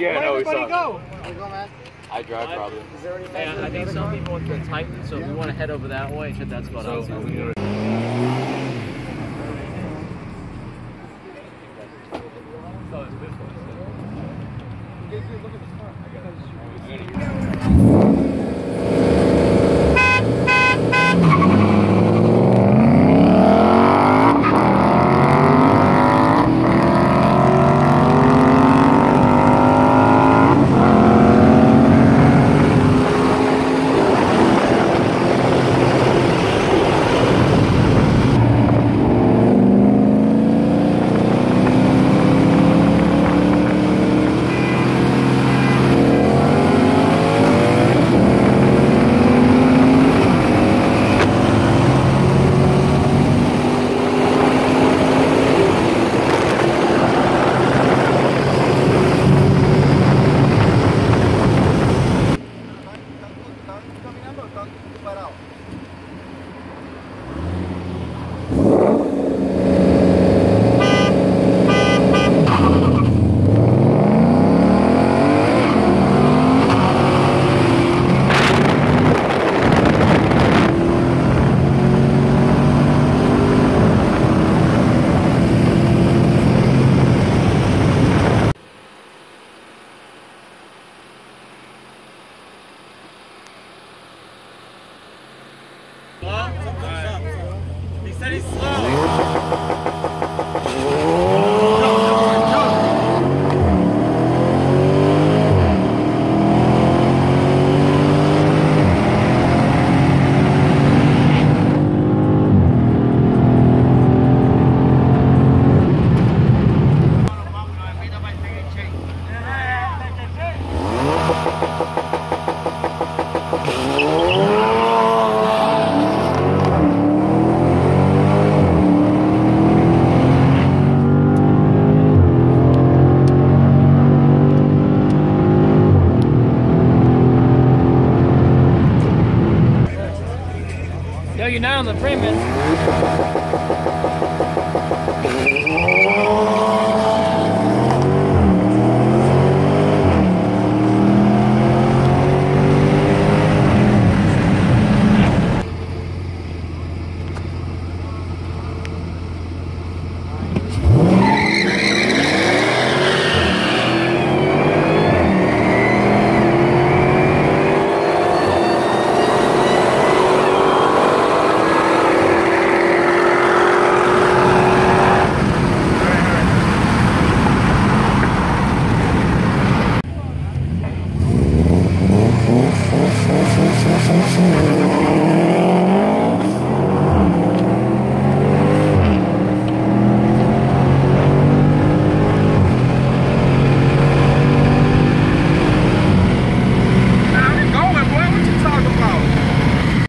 Yeah, Where'd no, we everybody saw. go? I drive probably. And I think some people want the Titan, so if we want to head over that way, shit, that's about us. ¿Están Salah. Salah. you're not on the premise.